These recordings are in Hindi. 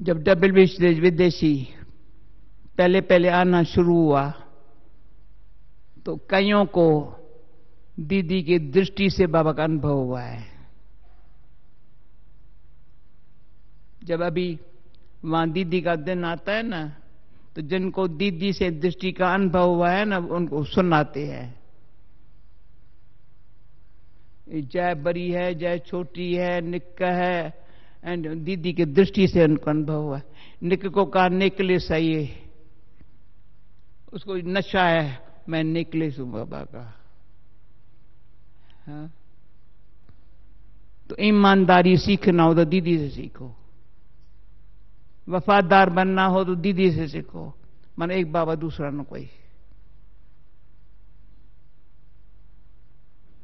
जब डबल विदेशी पहले पहले आना शुरू हुआ तो कईयों को दीदी की दृष्टि से बाबा का अनुभव हुआ है। जब अभी वहाँ दीदी का दिन आता है ना तो जिनको दीदी से दृष्टि का अनुभव हुआ है ना, उनको सुनाते हैं। जय बड़ी है, जय छोटी है, निक्का है दीदी की दृष्टि से उनको अनुभव हुआ। निक को कहा निकले सही उसको नशा है, मैं निकले हूँ बाबा का। हाँ? तो ईमानदारी सीखना हो तो दीदी से सीखो। वफादार बनना हो तो दीदी से सीखो। मन एक बाबा, दूसरा न कोई।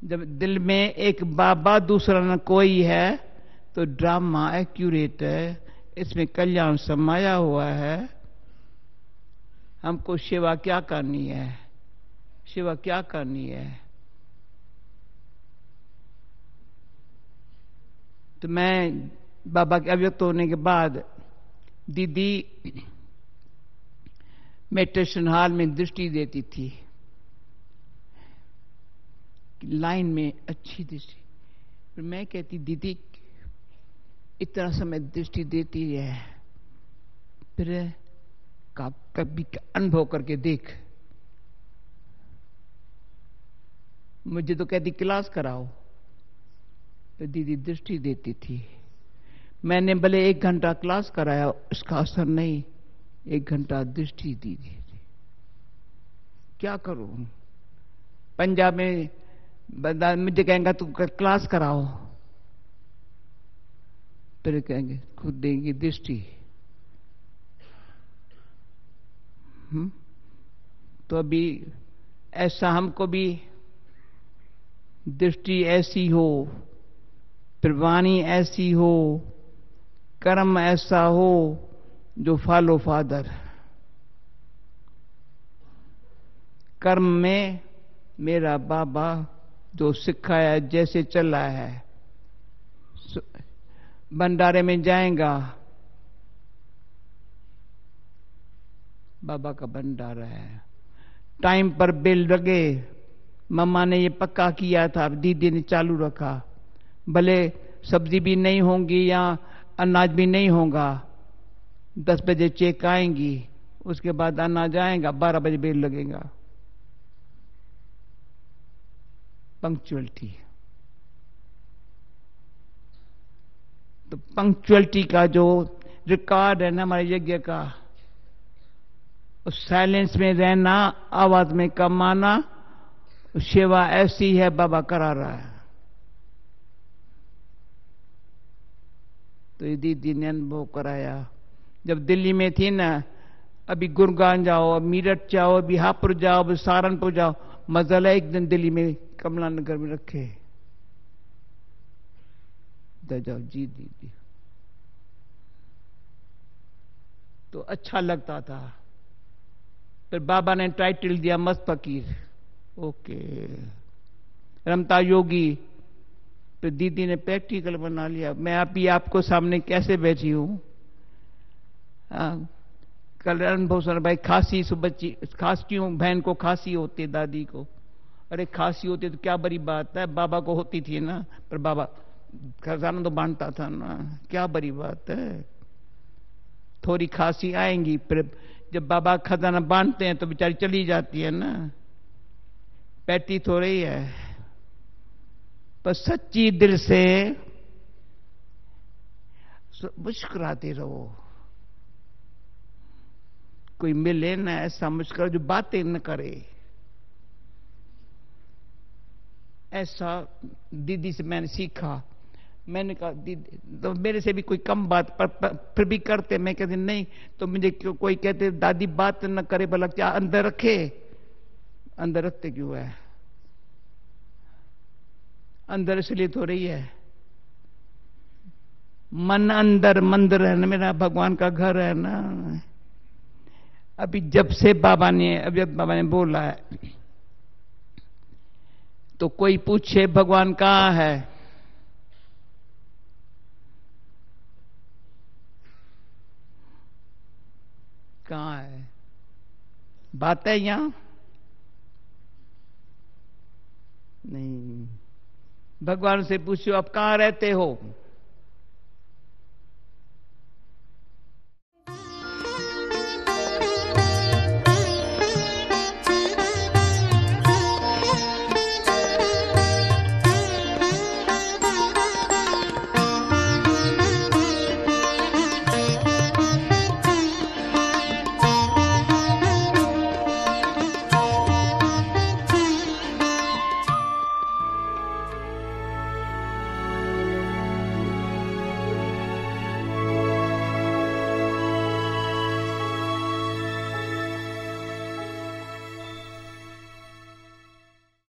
जब दिल में एक बाबा, दूसरा न कोई है तो ड्रामा एक्यूरेट है, इसमें कल्याण समाया हुआ है। हमको सेवा क्या करनी है? सेवा क्या करनी है? तो मैं बाबा के अव्यक्त होने के बाद दीदी मेडिटेशन हॉल में दृष्टि देती थी। लाइन में अच्छी दृष्टि। मैं कहती, दीदी इतना समय दृष्टि देती है, फिर का कभी अनुभव करके देख। मुझे तो कहती, क्लास कराओ। तो दीदी दृष्टि देती थी। मैंने भले एक घंटा क्लास कराया, उसका असर नहीं, एक घंटा दृष्टि दी थी। क्या करूँ? पंजाब में मुझे कहेंगे तू क्लास कराओ। फिर कहेंगे, खुद देंगे दृष्टि हम्म? तो अभी ऐसा हमको भी दृष्टि ऐसी हो, प्रवाणी ऐसी हो, कर्म ऐसा हो, जो फॉलो फादर कर्म में मेरा बाबा जो सिखाया, जैसे चला है भंडारे में जाएगा। बाबा का भंडारा है। टाइम पर बिल लगे। मम्मा ने ये पक्का किया था दीदी ने चालू रखा। भले सब्ज़ी भी नहीं होंगी या अनाज भी नहीं होगा। दस बजे चेक आएँगी, उसके बाद अनाज आएगा, बारह बजे बिल लगेगा। पंक्चुअलिटी। तो पंक्चुअलिटी का जो रिकॉर्ड है ना हमारे यज्ञ का, उस साइलेंस में रहना, आवाज़ में कम आना सेवा ऐसी है, बाबा करा रहा है। तो दीदी ने अनुभव कराया। जब दिल्ली में थी ना, अभी गुरगान जाओ, अब मीरठ जाओ अभी हापुर जाओ अभी सहारनपुर जाओ मजला एक दिन दिल्ली में कमला नगर में रखे। जाओ जी दीदी तो अच्छा लगता था। फिर बाबा ने टाइटल दिया, मस्त फकीर। ओके। रमता योगी तो दीदी ने प्रैक्टिकल बना लिया। मैं अभी आपको सामने कैसे बैठी हूँ? कल अनुभव सर, भाई, खांसी बच्ची खास क्यों बहन को खांसी होती दादी को। अरे, खांसी होती तो क्या बड़ी बात है, बाबा को होती थी ना, पर बाबा खजाना तो बांटता था ना। क्या बड़ी बात है। थोड़ी खांसी आएँगी, फिर जब बाबा खजाना बांटते हैं तो बेचारी चली जाती है ना। पैटी थोड़ी है। पर सच्ची दिल से मुस्कुराते रहो। कोई मिले ना ऐसा मुस्कुरा, जो बातें न करे। ऐसा दीदी से मैंने सीखा मैंने कहा तो मेरे से भी कोई कम बात पर, पर फिर भी करते? मैं कहते नहीं। तो मुझे क्यों कोई कहते दादी बात न करे भला क्या अंदर रखे? अंदर रखते क्यों है? अंदर इसलिए तो रही है। मन अंदर मंदिर है ना मेरा भगवान का घर है ना। अभी जब से बाबा ने अभी जब बाबा ने बोला है तो कोई पूछे भगवान कहाँ है? कहाँ है? बात है यहाँ? नहीं। भगवान से पूछो आप कहाँ रहते हो?